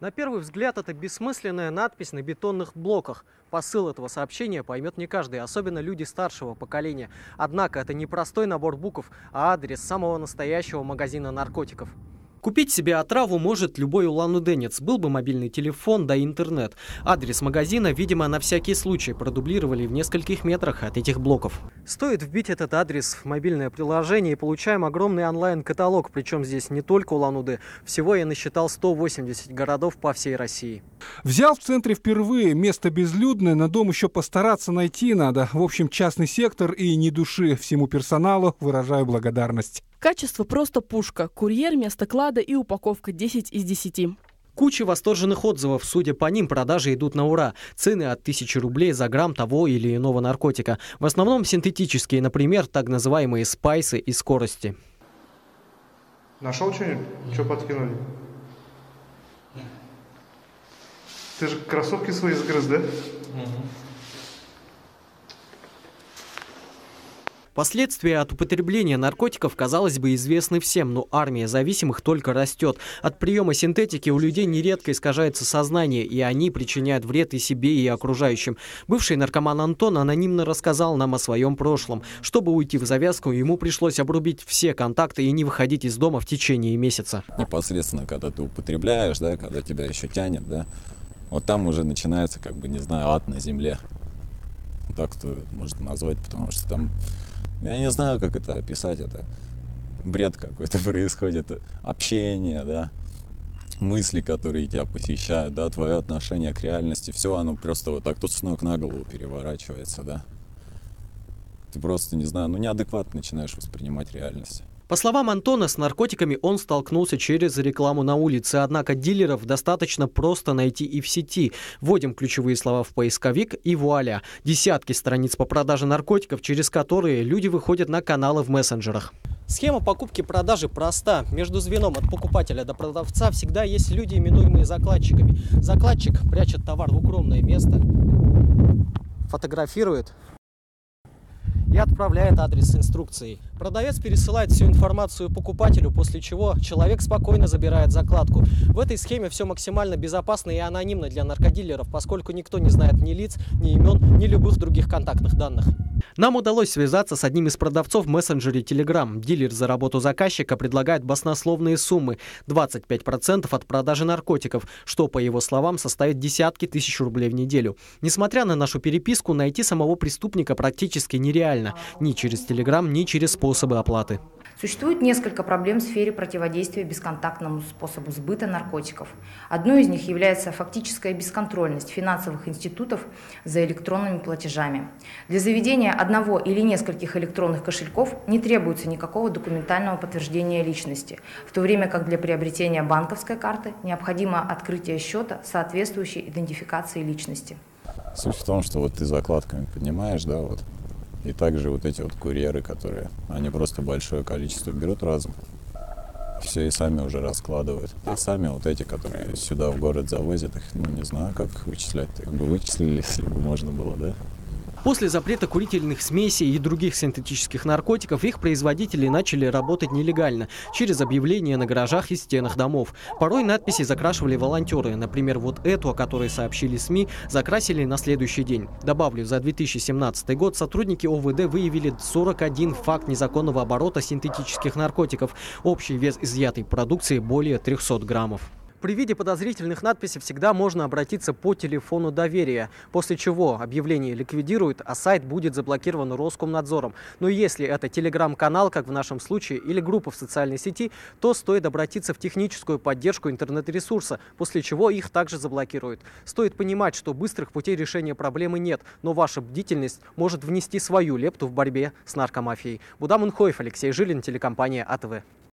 На первый взгляд это бессмысленная надпись на бетонных блоках. Посыл этого сообщения поймет не каждый, особенно люди старшего поколения. Однако это не простой набор букв, а адрес самого настоящего магазина наркотиков. Купить себе отраву может любой улан-удэнец. Был бы мобильный телефон, да интернет. Адрес магазина, видимо, на всякий случай продублировали в нескольких метрах от этих блоков. Стоит вбить этот адрес в мобильное приложение и получаем огромный онлайн-каталог. Причем здесь не только Улан-Удэ. Всего я насчитал 180 городов по всей России. Взял в центре впервые. Место безлюдное, на дом еще постараться найти надо. В общем, частный сектор и ни души. Всему персоналу выражаю благодарность. Качество просто пушка. Курьер, место клада и упаковка 10 из 10. Куча восторженных отзывов. Судя по ним, продажи идут на ура. Цены от 1000 рублей за грамм того или иного наркотика. В основном синтетические, например, так называемые спайсы и скорости. Нашел что-нибудь? Что подкинули? Ты же кроссовки свои сгрыз, да? Последствия от употребления наркотиков, казалось бы, известны всем, но армия зависимых только растет. От приема синтетики у людей нередко искажается сознание, и они причиняют вред и себе, и окружающим. Бывший наркоман Антон анонимно рассказал нам о своем прошлом. Чтобы уйти в завязку, ему пришлось обрубить все контакты и не выходить из дома в течение месяца. Непосредственно, когда ты употребляешь, да, когда тебя еще тянет, да, вот там уже начинается, как бы, не знаю, ад на земле. Так кто может назвать, потому что там я не знаю, как это описать. Это бред какой-то происходит. Общение, да, мысли, которые тебя посещают, да, твое отношение к реальности. Все оно просто вот так тут с ног на голову переворачивается, да. Ты просто, не знаю, ну неадекватно начинаешь воспринимать реальность. По словам Антона, с наркотиками он столкнулся через рекламу на улице, однако дилеров достаточно просто найти и в сети. Вводим ключевые слова в поисковик и вуаля. Десятки страниц по продаже наркотиков, через которые люди выходят на каналы в мессенджерах. Схема покупки-продажи проста. Между звеном от покупателя до продавца всегда есть люди, именуемые закладчиками. Закладчик прячет товар в укромное место, фотографирует, и отправляет адрес с инструкцией. Продавец пересылает всю информацию покупателю, после чего человек спокойно забирает закладку. В этой схеме все максимально безопасно и анонимно для наркодилеров, поскольку никто не знает ни лиц, ни имен, ни любых других контактных данных. Нам удалось связаться с одним из продавцов в мессенджере Telegram. Дилер за работу заказчика предлагает баснословные суммы – 25% от продажи наркотиков, что, по его словам, составит десятки тысяч рублей в неделю. Несмотря на нашу переписку, найти самого преступника практически нереально. Ни через Telegram, ни через способы оплаты. Существует несколько проблем в сфере противодействия бесконтактному способу сбыта наркотиков. Одной из них является фактическая бесконтрольность финансовых институтов за электронными платежами. Для заведения одного или нескольких электронных кошельков не требуется никакого документального подтверждения личности, в то время как для приобретения банковской карты необходимо открытие счета соответствующей идентификации личности. Суть в том, что вот ты закладками поднимаешь, да, вот и также вот эти вот курьеры, которые, они просто большое количество берут разом. Все и сами уже раскладывают. И сами вот эти, которые сюда в город завозят, их, ну, не знаю, как их вычислять. Их бы вычислили, если бы можно было, да? После запрета курительных смесей и других синтетических наркотиков их производители начали работать нелегально, через объявления на гаражах и стенах домов. Порой надписи закрашивали волонтеры. Например, вот эту, о которой сообщили СМИ, закрасили на следующий день. Добавлю, за 2017 год сотрудники ОВД выявили 41 факт незаконного оборота синтетических наркотиков. Общий вес изъятой продукции более 300 граммов. При виде подозрительных надписей всегда можно обратиться по телефону доверия, после чего объявление ликвидируют, а сайт будет заблокирован Роскомнадзором. Но если это телеграм-канал, как в нашем случае, или группа в социальной сети, то стоит обратиться в техническую поддержку интернет-ресурса, после чего их также заблокируют. Стоит понимать, что быстрых путей решения проблемы нет, но ваша бдительность может внести свою лепту в борьбе с наркомафией. Будам Инхоев, Алексей Жилин, телекомпания АТВ.